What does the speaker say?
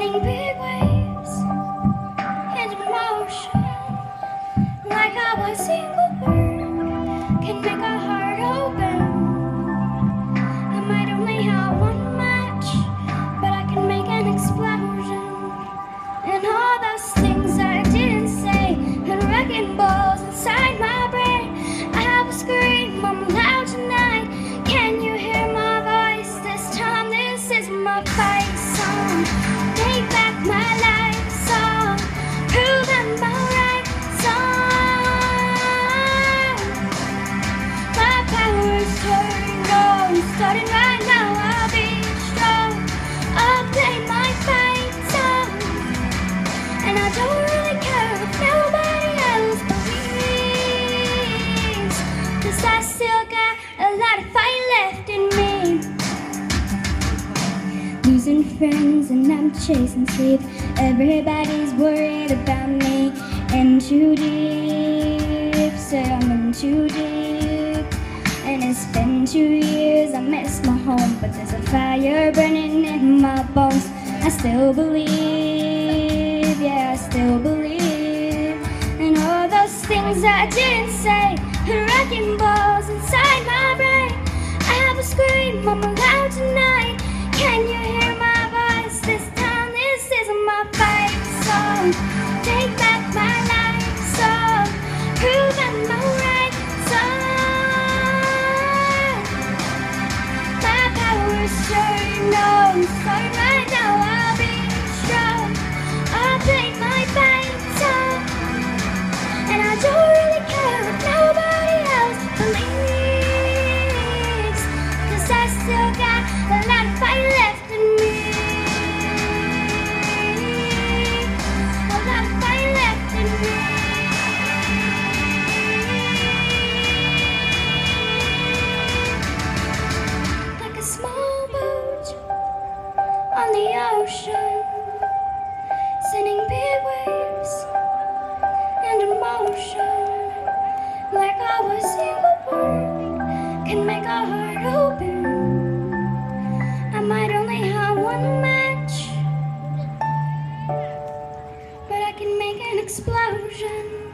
Riding big waves and motion, like how a single bird can make a heart open. I might only have one match, but I can make an explosion. And all those things I didn't say, and wrecking balls inside my brain. I have a scream, loud tonight. Can you hear my voice this time? This is my fight. Chasing sleep. Everybody's worried about me. In too deep, say I'm in too deep. And it's been two years, I miss my home. But there's a fire burning in my bones. I still believe, yeah, I still believe. And all those things I didn't say, wrecking balls inside my brain. I have a scream, I'm song. ocean, sending big waves and emotion. Like I was single word can make a heart open. I might only have one match, but I can make an explosion.